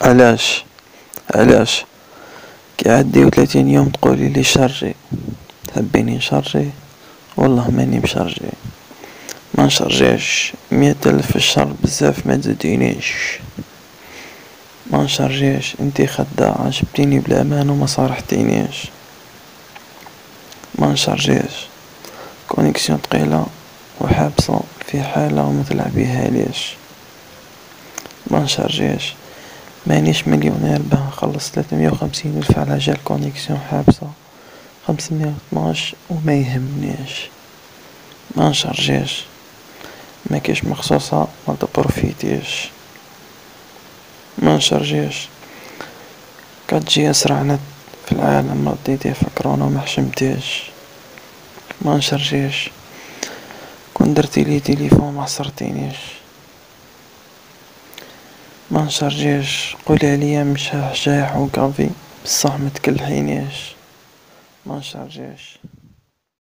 علاش؟ علاش؟ كي عديو ثلاثين يوم تقولي لي شرجي تحبيني نشرجي والله ماني مشرجي ما نشرجيش مية ألف في الشهر بزاف ما تزيدينيش. ما نشرجيش انتي خداعة جبتيني بالامان وما صارحتينيش. ما نشرجيش connexion تقيلة وحابسة في حالة ومتلعبيهاليش ما نشرجيش مانيش مليونير باه نخلص تلاتمية وخمسين ألف على جال connexion حابسة. خمسمية وطناش وما يهمنيش. ما نشرجيش مكاش مخصوصة ما تبروفيتيش. ما نشرجيش كتجي اسرع نت في العالم رديتيه في كورونا وما حشمتيش ما نشرجيش كون درتيلي تيليفون ما حصرتينيش. ما نشرجيش. قولي عليا مشاح جايح وقافي بصح متكلحينيش ما نشرجيش.